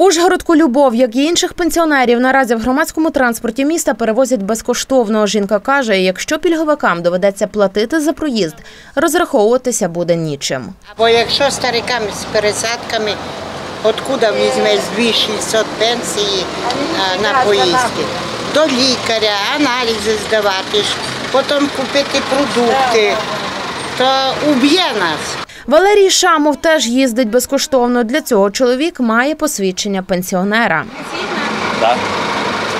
Ужгородку Любов, як і інших пенсіонерів, наразі в громадському транспорті міста перевозять безкоштовно. Жінка каже, якщо пільговикам доведеться платити за проїзд, розраховуватися буде нічим. Бо якщо старикам з пересадками, откуда візьмеш 2600 пенсії на поїздки? До лікаря, аналізи здавати, потім купити продукти, то уб'є нас. Валерій Шамов теж їздить безкоштовно. Для цього чоловік має посвідчення пенсіонера. Так.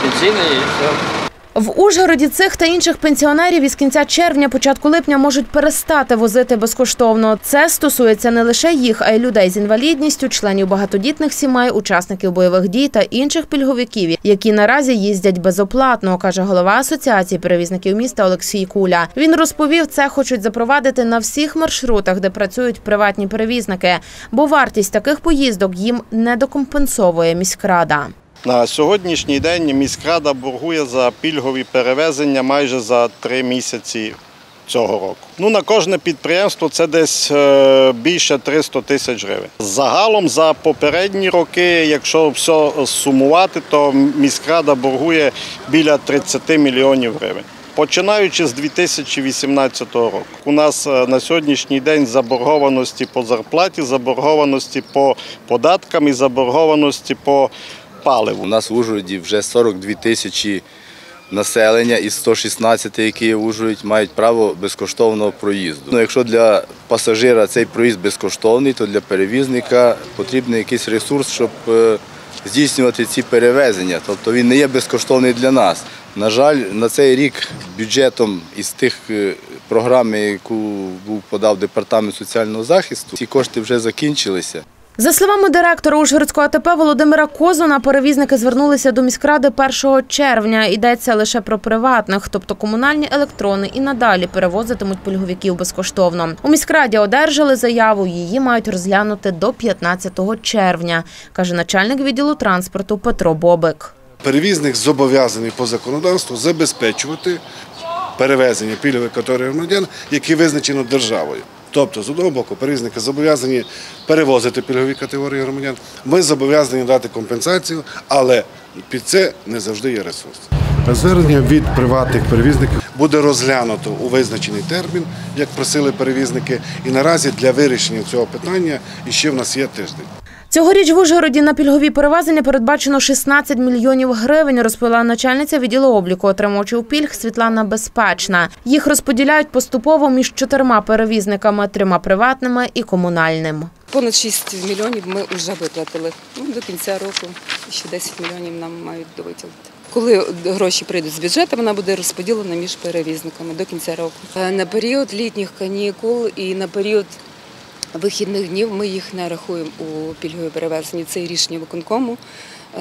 пенсійне і все. В Ужгороді цих та інших пенсіонерів із кінця червня, початку липня можуть перестати возити безкоштовно. Це стосується не лише їх, а й людей з інвалідністю, членів багатодітних сімей, учасників бойових дій та інших пільговиків, які наразі їздять безоплатно, каже голова асоціації перевізників міста Олексій Куля. Він розповів, це хочуть запровадити на всіх маршрутах, де працюють приватні перевізники, бо вартість таких поїздок їм не докомпенсовує міськрада. На сьогоднішній день міськрада боргує за пільгові перевезення майже за три місяці цього року. Ну на кожне підприємство це десь е, більше 300 тисяч гривень. Загалом за попередні роки, якщо все сумувати, то міськрада боргує біля 30 мільйонів гривень. Починаючи з 2018 року, у нас е, на сьогоднішній день заборгованості по зарплаті, заборгованості по податкам і заборгованості по паливу. У нас в Ужгороді вже 42 тисячі населення із 116, які є в Ужгороді, мають право безкоштовного проїзду. Ну, якщо для пасажира цей проїзд безкоштовний, то для перевізника потрібен якийсь ресурс, щоб е, здійснювати ці перевезення. Тобто він не є безкоштовний для нас. На жаль, на цей рік бюджетом із тих е, програм, яку був подав департамент соціального захисту, ці кошти вже закінчилися. За словами директора Ужгородського АТП Володимира Козуна, перевізники звернулися до міськради 1 червня. Йдеться лише про приватних, тобто комунальні електрони, і надалі перевозитимуть пільговиків безкоштовно. У міськраді одержали заяву. Її мають розглянути до 15 червня, каже начальник відділу транспорту Петро Бобик. Перевізник зобов'язаний по законодавству забезпечувати перевезення пільгових категорій громадян, які визначено державою. Тобто, з одного боку, перевізники зобов'язані перевозити пільгові категорії громадян. Ми зобов'язані дати компенсацію, але під це не завжди є ресурс. Звернення від приватних перевізників буде розглянуто у визначений термін, як просили перевізники. І наразі для вирішення цього питання іще в нас є тиждень. Цьогоріч в Ужгороді на пільгові перевезення передбачено 16 мільйонів гривень, розповіла начальниця відділу обліку отримувачів пільг Світлана Безпечна. Їх розподіляють поступово між чотирма перевізниками, трьома приватними і комунальним. Понад 6 мільйонів ми вже виплатили. Ну, до кінця року ще 10 мільйонів нам мають довитягнути. Коли гроші прийдуть з бюджету, вона буде розподілена між перевізниками до кінця року. Е, На період літніх канікул і на період вихідних днів ми їх не рахуємо у пільгові перевезення. Це рішення виконкому.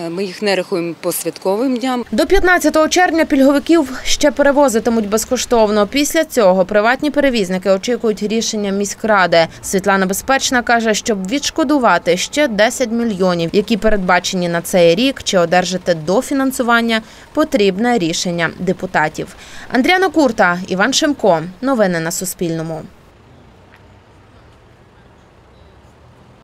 Е, Ми їх не рахуємо по святковим дням. До 15 червня пільговиків ще перевозитимуть безкоштовно. Після цього приватні перевізники очікують рішення міськради. Світлана Безпечна каже, щоб відшкодувати ще 10 мільйонів, які передбачені на цей рік, чи одержати дофінансування, потрібне рішення депутатів. Андріана Курта, Іван Шемко. Новини на Суспільному.